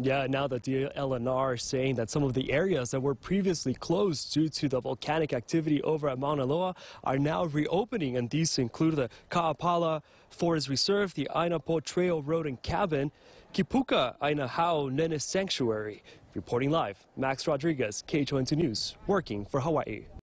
Yeah, now the DLNR is saying that some of the areas that were previously closed due to the volcanic activity over at Mauna Loa are now reopening, and these include the Kapapala Forest Reserve, the Ainapo Trail Road and Cabin, Kipuka Ainahou Nene Sanctuary. Reporting live, Max Rodriguez, KHON2 News, working for Hawaii.